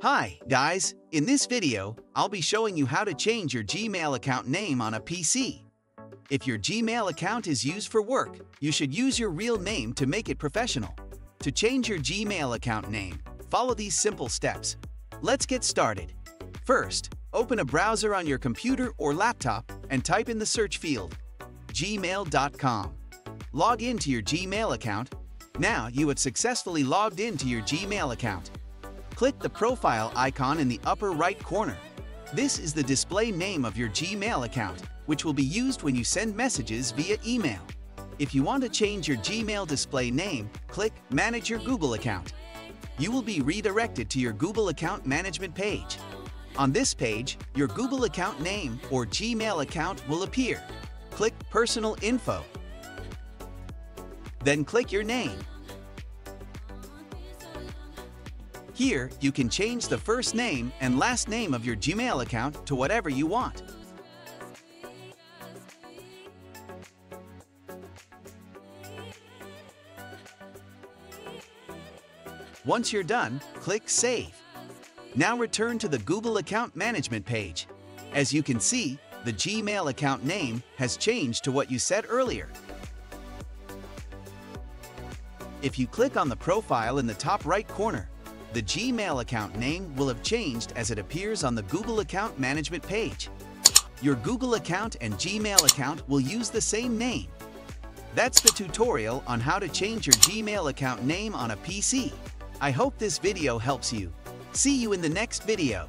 Hi, guys. In this video, I'll be showing you how to change your Gmail account name on a PC. If your Gmail account is used for work, you should use your real name to make it professional. To change your Gmail account name, follow these simple steps. Let's get started. First, open a browser on your computer or laptop and type in the search field gmail.com. Log into your Gmail account. Now you have successfully logged into your Gmail account. Click the profile icon in the upper right corner. This is the display name of your Gmail account, which will be used when you send messages via email. If you want to change your Gmail display name, click Manage your Google account. You will be redirected to your Google account management page. On this page, your Google account name or Gmail account will appear. Click Personal Info. Then click your name. Here, you can change the first name and last name of your Gmail account to whatever you want. Once you're done, click Save. Now return to the Google Account Management page. As you can see, the Gmail account name has changed to what you said earlier. If you click on the profile in the top right corner, the Gmail account name will have changed as it appears on the Google Account Management page. Your Google account and Gmail account will use the same name. That's the tutorial on how to change your Gmail account name on a PC. I hope this video helps you. See you in the next video.